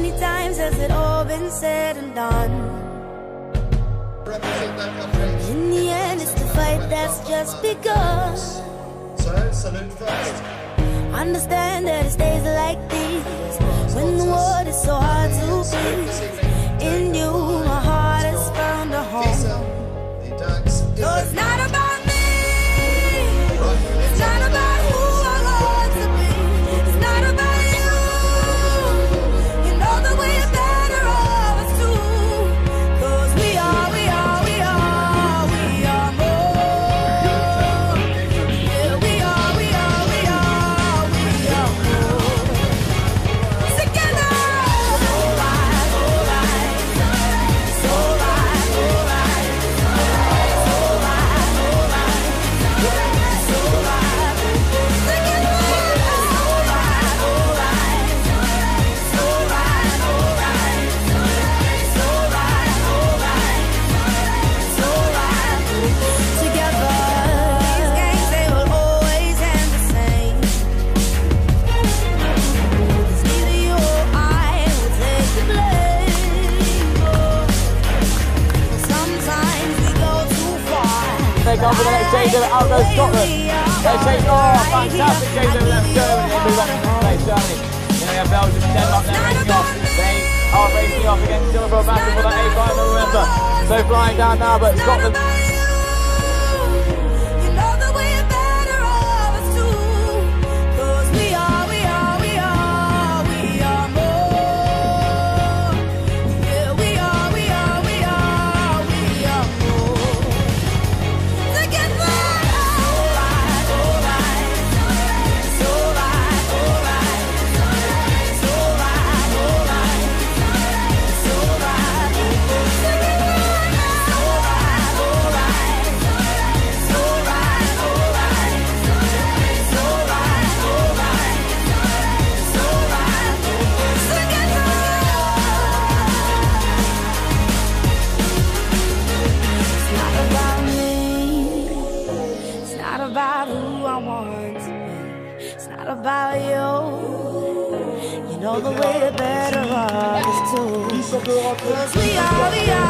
many times has it all been said and done? In the end, it's the fight that's just begun. Understand that it stays like these. take over the next out goes Scotland. They take, oh, fantastic Jaden left Germany, move on Germany. Then we have Belgium and Denmark now racing off. They are racing off against Silver Battle for that 5 remember. So flying down now, but Scotland about you. You know the way better off is two. Cause we are, we are.